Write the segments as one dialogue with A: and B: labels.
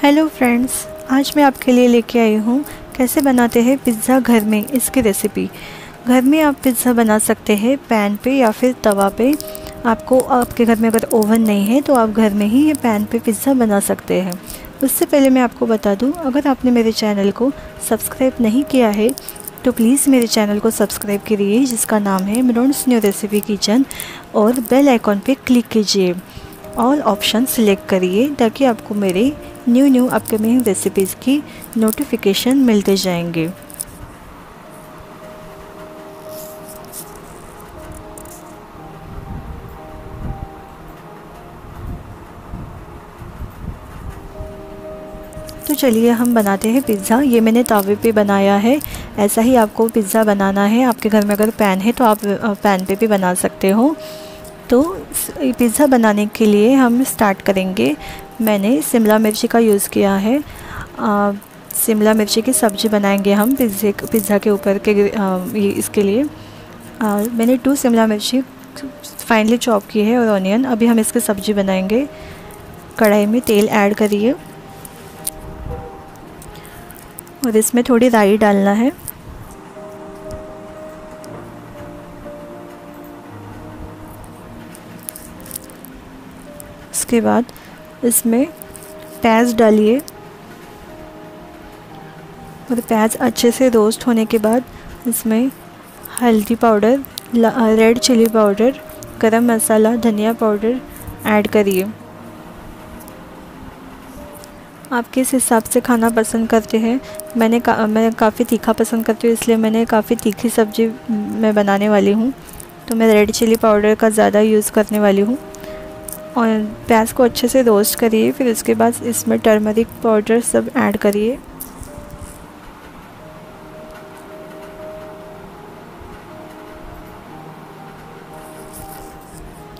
A: Hello friends आज मैं आपके लिए लेके आई हूँ कैसे बनाते हैं पिज़्ज़ा घर में इसकी रेसिपी घर में आप पिज़्ज़ा बना सकते हैं पैन पे या फिर तवा पे। आपको आपके घर में अगर ओवन नहीं है तो आप घर में ही ये पैन पे पिज़्ज़ा बना सकते हैं। उससे पहले मैं आपको बता दूँ, अगर आपने मेरे चैनल को सब्सक्राइब नहीं किया है तो प्लीज़ मेरे चैनल को सब्सक्राइब करिए, जिसका नाम है मिरोन्स न्यू रेसिपी किचन, और बेल आइकॉन पर क्लिक कीजिए। ऑल ऑप्शन सिलेक्ट करिए ताकि आपको मेरे न्यू न्यू अपकमिंग रेसिपीज़ की नोटिफिकेशन मिलते जाएँगे। तो चलिए हम बनाते हैं पिज़्ज़ा ये मैंने तावे पे बनाया है। ऐसा ही आपको पिज़्ज़ा बनाना है। आपके घर में अगर पैन है तो आप पैन पे भी बना सकते हो। तो पिज़्ज़ा बनाने के लिए हम स्टार्ट करेंगे। मैंने शिमला मिर्ची का यूज़ किया है। शिमला मिर्ची की सब्ज़ी बनाएँगे हम पिज़्ज़े पिज़्ज़ा के ऊपर के ये इसके लिए। आ, मैंने टू शिमला मिर्ची फाइनली चॉप की है और ऑनियन अभी हम इसकी सब्ज़ी बनाएँगे। कढ़ाई में तेल ऐड करिए। और इसमें थोड़ी राई डालना है। उसके बाद इसमें प्याज डालिए। और प्याज अच्छे से रोस्ट होने के बाद इसमें हल्दी पाउडर रेड चिली पाउडर गरम मसाला धनिया पाउडर ऐड करिए। आप किस हिसाब से खाना पसंद करते हैं? मैंने का, मैं काफ़ी तीखा पसंद करती हूँ इसलिए मैंने काफ़ी तीखी सब्ज़ी मैं बनाने वाली हूँ। तो मैं रेड चिली पाउडर का ज़्यादा यूज़ करने वाली हूँ। और प्याज को अच्छे से रोस्ट करिए, फिर उसके बाद इसमें टर्मरिक पाउडर सब ऐड करिए।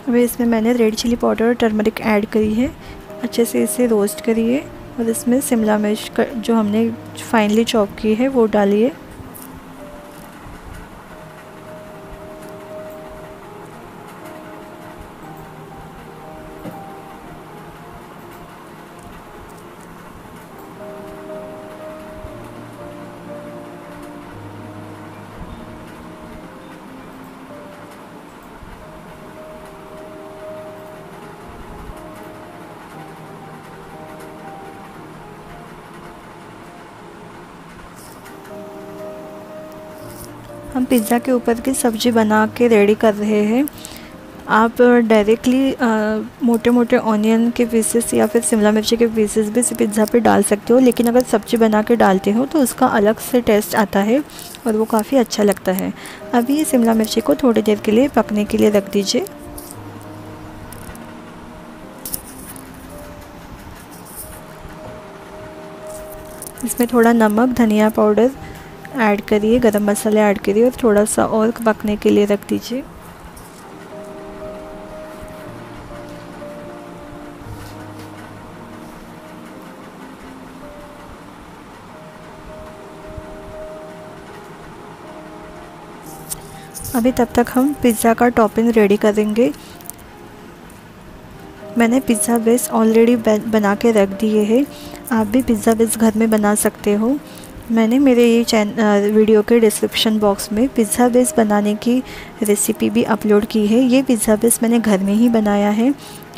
A: अभी इसमें मैंने रेड चिली पाउडर और टर्मरिक ऐड करी है। अच्छे से इसे रोस्ट करिए और इसमें शिमला मिर्च जो हमने फाइनली चॉप की है, वो डालिए। हम पिज़्ज़ा के ऊपर की सब्ज़ी बना के रेडी कर रहे हैं। आप डायरेक्टली मोटे मोटे ऑनियन के पीसेस या फिर शिमला मिर्ची के पीसेस भी पिज़्ज़ा पे डाल सकते हो, लेकिन अगर सब्ज़ी बना के डालते हो तो उसका अलग से टेस्ट आता है और वो काफ़ी अच्छा लगता है। अभी ये शिमला मिर्ची को थोड़ी देर के लिए पकने के लिए रख दीजिए। इसमें थोड़ा नमक, धनिया पाउडर ऐड करिए, गरम मसाला ऐड करिए और थोड़ा सा और पकने के लिए रख दीजिए। अभी तब तक हम पिज़्ज़ा का टॉपिंग रेडी करेंगे। मैंने पिज़्ज़ा बेस ऑलरेडी बना के रख दिए हैं। आप भी पिज़्ज़ा बेस घर में बना सकते हो। मैंने मेरे ये चैन वीडियो के डिस्क्रिप्शन बॉक्स में पिज़्ज़ा बेस बनाने की रेसिपी भी अपलोड की है। ये पिज़्ज़ा बेस मैंने घर में ही बनाया है।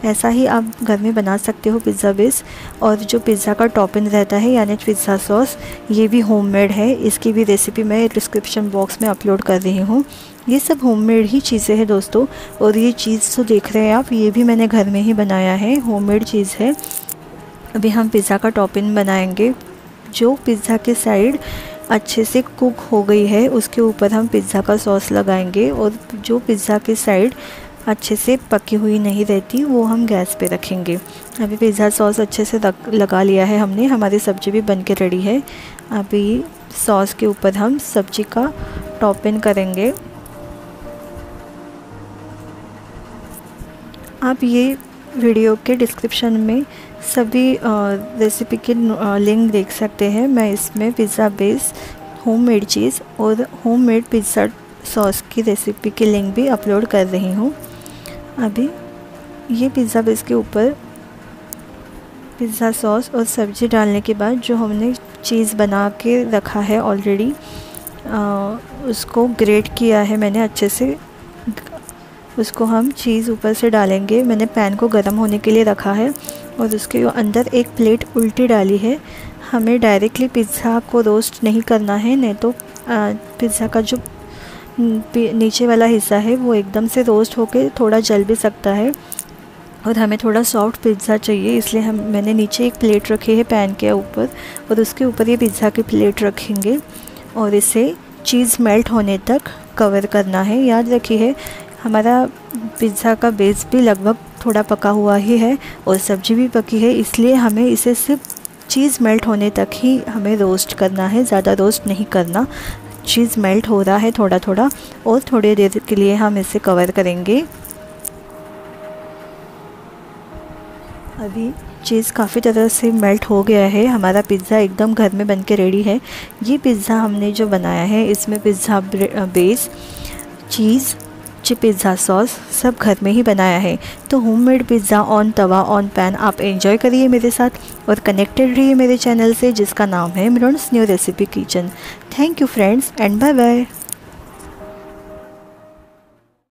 A: ऐसा ही आप घर में बना सकते हो पिज़्ज़ा बेस और जो पिज़्ज़ा का टॉपिंग रहता है, यानी पिज़्ज़ा सॉस ये भी होममेड है। इसकी भी रेसिपी मैं डिस्क्रिप्शन बॉक्स में अपलोड कर रही हूँ। ये सब होममेड ही चीज़ें हैं दोस्तों। और ये चीज़ तो देख रहे हैं आप, ये भी मैंने घर में ही बनाया है। होममेड चीज़ है। अभी हम पिज़्ज़ा का टॉपिंग बनाएँगे। जो पिज़्ज़ा के साइड अच्छे से कुक हो गई है, उसके ऊपर हम पिज़्ज़ा का सॉस लगाएँगे और जो पिज़्ज़ा के साइड अच्छे से पकी हुई नहीं रहती, वो हम गैस पे रखेंगे। अभी पिज़्ज़ा सॉस अच्छे से रख, लगा लिया है हमने, हमारी सब्ज़ी भी बन के रेडी है। अभी सॉस के ऊपर हम सब्ज़ी का टॉपिंग करेंगे। आप ये वीडियो के डिस्क्रिप्शन में सभी रेसिपी के लिंक देख सकते हैं। मैं इसमें पिज़्ज़ा बेस होममेड चीज़ और होममेड पिज़्ज़ा सॉस की रेसिपी के लिंक भी अपलोड कर रही हूँ। अभी ये पिज़्ज़ा बेस के ऊपर पिज़्ज़ा सॉस और सब्ज़ी डालने के बाद जो हमने चीज़ बना के रखा है ऑलरेडी उसको ग्रेट किया है मैंने अच्छे से। उसको हम चीज़ ऊपर से डालेंगे। मैंने पैन को गर्म होने के लिए रखा है और उसके अंदर एक प्लेट उल्टी डाली है। हमें डायरेक्टली पिज़्ज़ा को रोस्ट नहीं करना है, नहीं तो पिज़्ज़ा का जो नीचे वाला हिस्सा है, वो एकदम से रोस्ट होकर थोड़ा जल भी सकता है। और हमें थोड़ा सॉफ्ट पिज़्ज़ा चाहिए, इसलिए हम, मैंने नीचे एक प्लेट रखी है पैन के ऊपर और उसके ऊपर ये पिज़्ज़ा की प्लेट रखेंगे। और इसे चीज़ मेल्ट होने तक कवर करना है। याद रखिए हमारा पिज़्ज़ा का बेस भी लगभग थोड़ा पका हुआ ही है और सब्ज़ी भी पकी है, इसलिए हमें इसे सिर्फ़ चीज़ मेल्ट होने तक ही हमें रोस्ट करना है, ज़्यादा रोस्ट नहीं करना। चीज़ मेल्ट हो रहा है थोड़ा थोड़ा और थोड़ी देर के लिए हम इसे कवर करेंगे। अभी चीज़ काफ़ी तरह से मेल्ट हो गया है, हमारा पिज़्ज़ा एकदम घर में बन के रेडी है। ये पिज़्ज़ा हमने जो बनाया है, इसमें पिज़्ज़ा बेस चीज़ ची पिज़्ज़ा सॉस सब घर में ही बनाया है। तो homemade pizza on tawa on pan आप एंजॉय करिए मेरे साथ और कनेक्टेड रहिए मेरे चैनल से जिसका नाम है Mirans new recipe kitchen thank you friends and bye bye